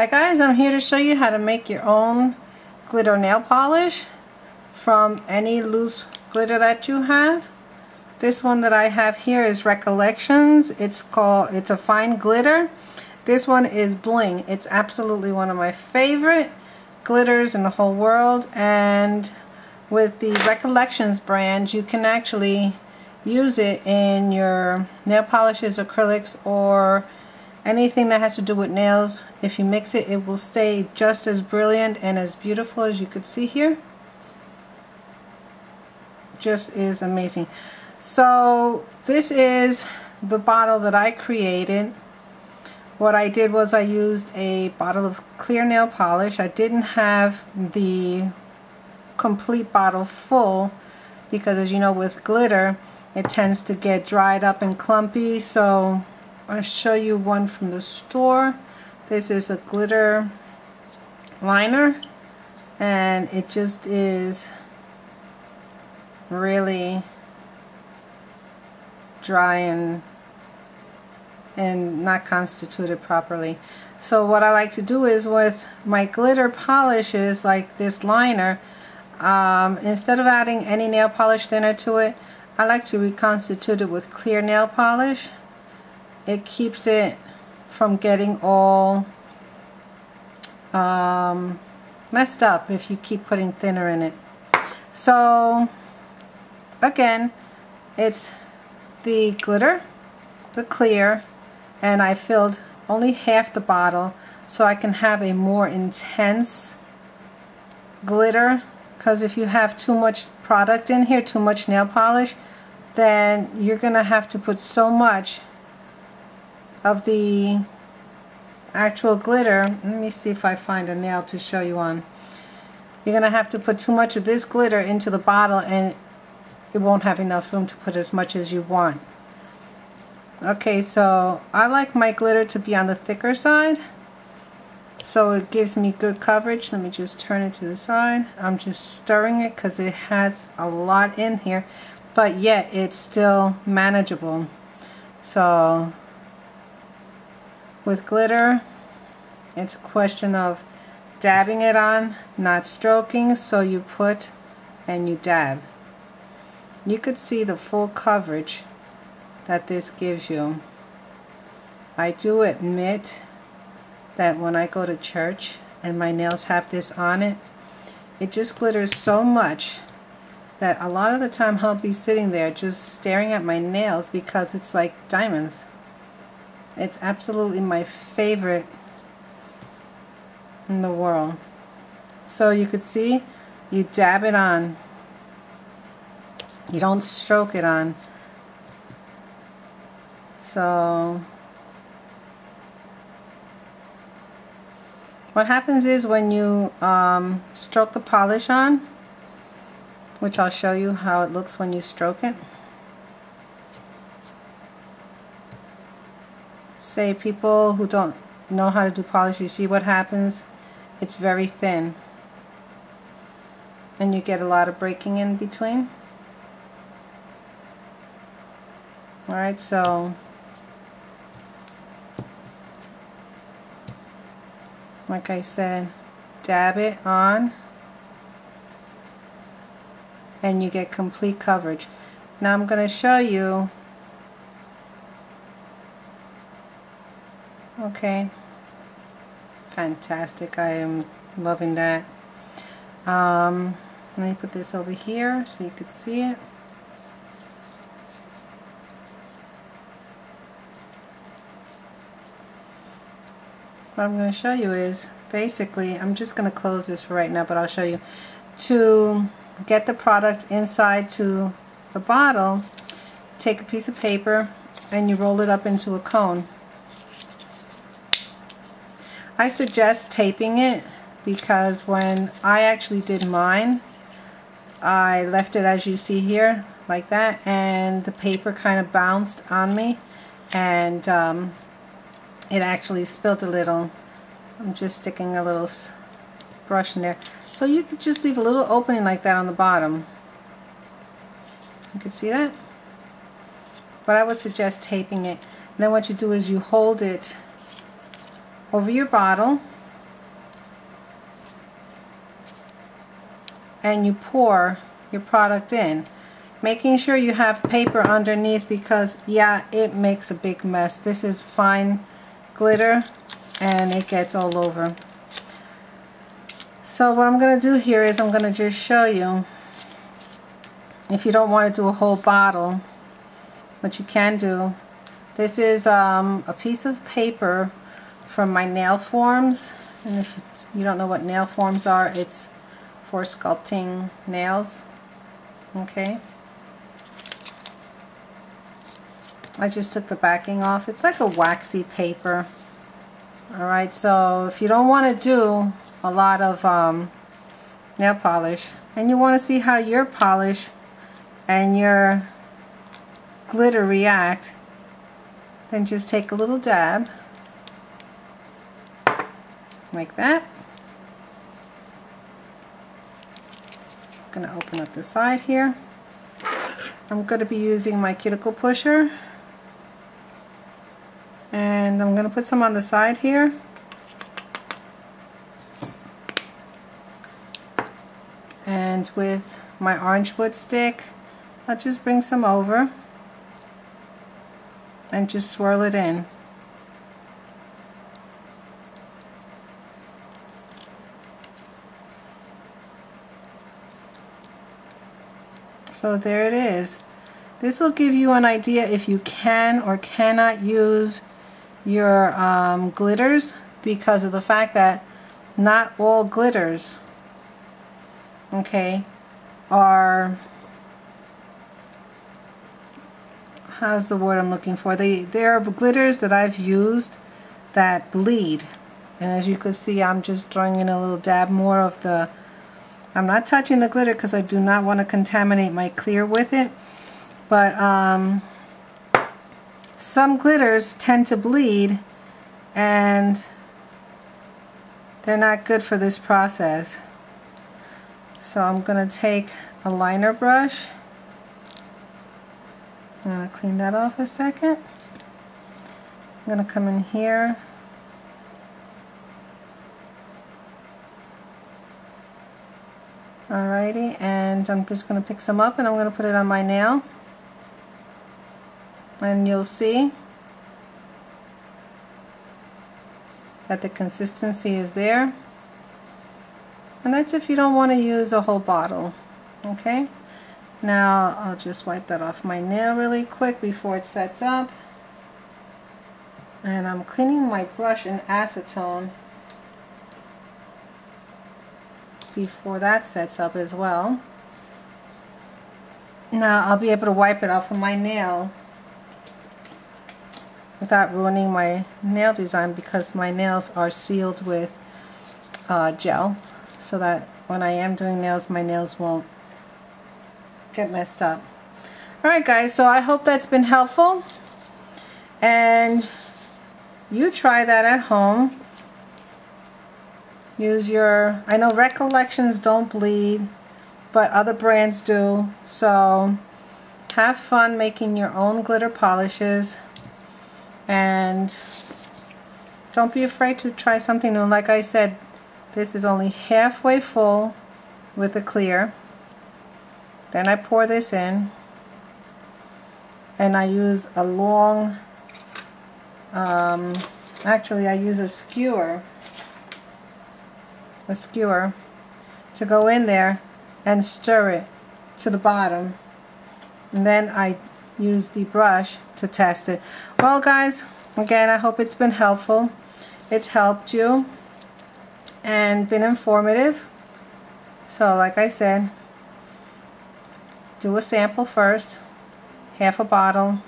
Hi guys, I'm here to show you how to make your own glitter nail polish from any loose glitter that you have. This one that I have here is Recollections. It's called, it's a fine glitter. This one is Bling. It's absolutely one of my favorite glitters in the whole world and with the Recollections brand you can actually use it in your nail polishes, acrylics, or anything that has to do with nails. If you mix it, it will stay just as brilliant and as beautiful as you could see here. Just is amazing. So this is the bottle that I created. What I did was I used a bottle of clear nail polish. I didn't have the complete bottle full because as you know with glitter it tends to get dried up and clumpy so I'll show you one from the store this is a glitter liner and it just is really dry and and not constituted properly so what I like to do is with my glitter polishes like this liner um, instead of adding any nail polish thinner to it I like to reconstitute it with clear nail polish. It keeps it from getting all um, messed up if you keep putting thinner in it. So again, it's the glitter, the clear, and I filled only half the bottle so I can have a more intense glitter because if you have too much product in here, too much nail polish, then you're going to have to put so much of the actual glitter. Let me see if I find a nail to show you on. You're going to have to put too much of this glitter into the bottle and it won't have enough room to put as much as you want. Okay, so I like my glitter to be on the thicker side. So it gives me good coverage. Let me just turn it to the side. I'm just stirring it because it has a lot in here but yet it's still manageable so with glitter. It's a question of dabbing it on not stroking so you put and you dab. You could see the full coverage that this gives you. I do admit that when I go to church and my nails have this on it it just glitters so much that a lot of the time I'll be sitting there just staring at my nails because it's like diamonds. It's absolutely my favorite in the world. So you could see, you dab it on. You don't stroke it on. So what happens is when you um, stroke the polish on, which I'll show you how it looks when you stroke it. Say people who don't know how to do polish, you see what happens? It's very thin. And you get a lot of breaking in between. Alright, so like I said, dab it on and you get complete coverage. Now I'm going to show you okay. Fantastic. I am loving that. Um, let me put this over here so you can see it. What I'm going to show you is basically I'm just going to close this for right now but I'll show you. To get the product inside to the bottle, take a piece of paper and you roll it up into a cone. I suggest taping it because when I actually did mine, I left it as you see here like that and the paper kind of bounced on me and um, it actually spilled a little. I'm just sticking a little brush in there. So you could just leave a little opening like that on the bottom. You can see that? But I would suggest taping it. And then what you do is you hold it over your bottle. And you pour your product in making sure you have paper underneath because yeah it makes a big mess. This is fine glitter and it gets all over. So what I'm gonna do here is I'm gonna just show you if you don't want to do a whole bottle what you can do this is um, a piece of paper from my nail forms. And if you don't know what nail forms are it's for sculpting nails. Okay. I just took the backing off. It's like a waxy paper. Alright so if you don't want to do a lot of um, nail polish and you want to see how your polish and your glitter react then just take a little dab like that. I'm going to open up the side here. I'm going to be using my cuticle pusher. And I'm going to put some on the side here. And with my orange wood stick I'll just bring some over and just swirl it in so there it is. This will give you an idea if you can or cannot use your um, glitters because of the fact that not all glitters okay are how's the word I'm looking for? They there are glitters that I've used that bleed. And as you can see I'm just throwing in a little dab more of the I'm not touching the glitter because I do not want to contaminate my clear with it but um, some glitters tend to bleed and they're not good for this process. So I'm going to take a liner brush. I'm going to clean that off a second. I'm going to come in here. Alrighty, and I'm just going to pick some up and I'm going to put it on my nail. And you'll see that the consistency is there. And that's if you don't want to use a whole bottle okay? Now I'll just wipe that off my nail really quick before it sets up. And I'm cleaning my brush in acetone before that sets up as well now I'll be able to wipe it off of my nail without ruining my nail design because my nails are sealed with uh, gel so that when I am doing nails my nails won't get messed up. Alright guys, so I hope that's been helpful and you try that at home. Use your, I know Recollections don't bleed but other brands do. So have fun making your own glitter polishes and don't be afraid to try something new. Like I said this is only halfway full with the clear. Then I pour this in and I use a long um, actually I use a skewer a skewer to go in there and stir it to the bottom and then I use the brush to test it. Well guys, again I hope it's been helpful. It's helped you and been informative. So like I said, do a sample first, half a bottle,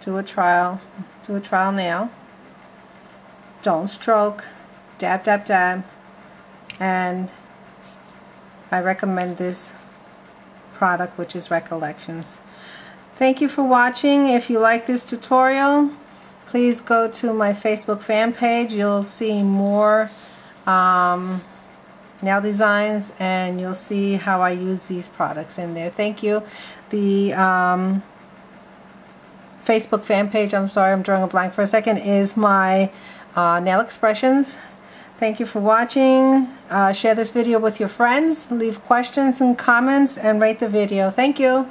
do a trial, do a trial nail. Don't stroke, dab dab dab, and I recommend this product which is Recollections. Thank you for watching. If you like this tutorial, please go to my Facebook fan page. You'll see more um, nail designs and you'll see how I use these products in there. Thank you. The um, Facebook fan page, I'm sorry, I'm drawing a blank for a second, is my uh, Nail Expressions. Thank you for watching. Uh, share this video with your friends. Leave questions and comments and rate the video. Thank you.